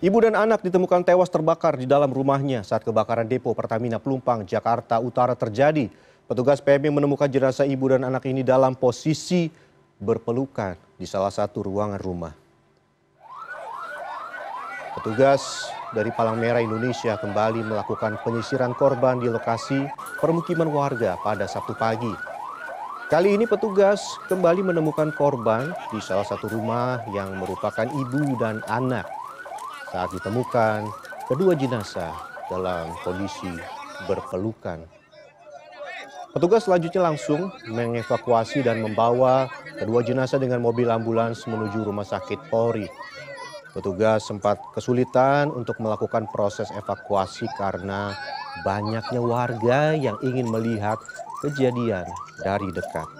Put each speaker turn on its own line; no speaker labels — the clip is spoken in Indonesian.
Ibu dan anak ditemukan tewas terbakar di dalam rumahnya saat kebakaran depo Pertamina Pelumpang, Jakarta Utara terjadi. Petugas PMI menemukan jenazah ibu dan anak ini dalam posisi berpelukan di salah satu ruangan rumah. Petugas dari Palang Merah Indonesia kembali melakukan penyisiran korban di lokasi permukiman warga pada Sabtu pagi. Kali ini petugas kembali menemukan korban di salah satu rumah yang merupakan ibu dan anak. Saat ditemukan, kedua jenazah dalam kondisi berpelukan. Petugas selanjutnya langsung mengevakuasi dan membawa kedua jenazah dengan mobil ambulans menuju rumah sakit Polri. Petugas sempat kesulitan untuk melakukan proses evakuasi karena banyaknya warga yang ingin melihat kejadian dari dekat.